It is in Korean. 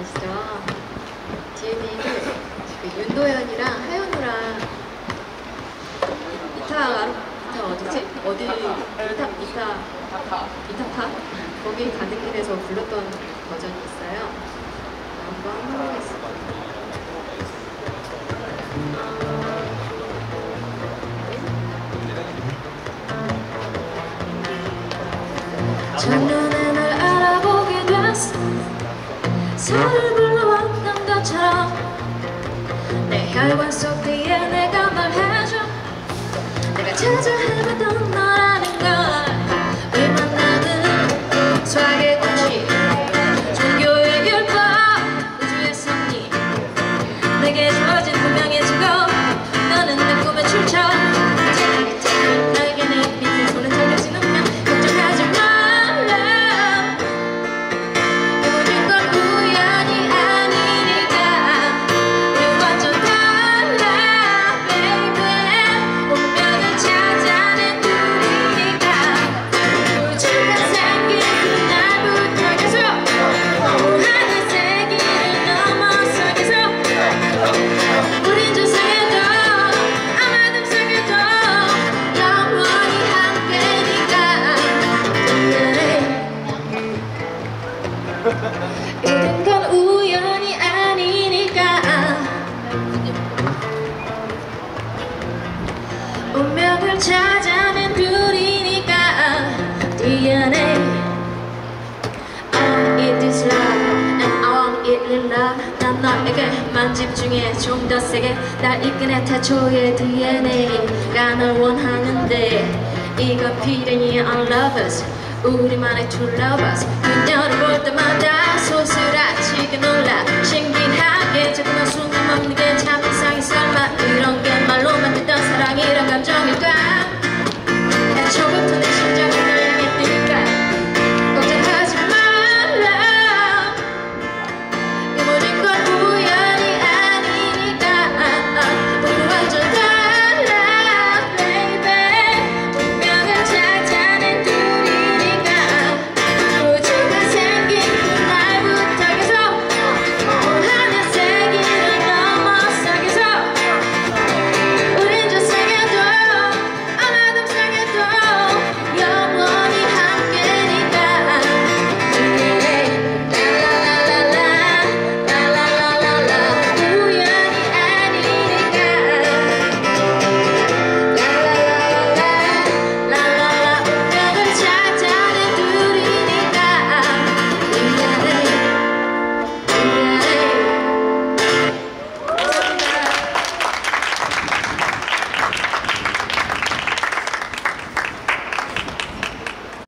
아시죠? 지은이는 그 윤도현이랑 하연우랑 이타 이타 어디지? 어디 이타 이타 이타파 거기 가는 길에서 불렀던 버전이 있어요. 한번 해보겠습니다. 아. 저는 너에게만 집중해. 좀 더 세게 날 이끈의 태초의 DNA가 널 원하는데 이거 필연이 on lovers 우리만의 true lovers. 그녀를 볼 때마다 소스라치게 놀라. 신기하게 자꾸만 숨이 멎는 게참 이상해. 설마 이런 게 말로만 듣던 사랑이란 감정일까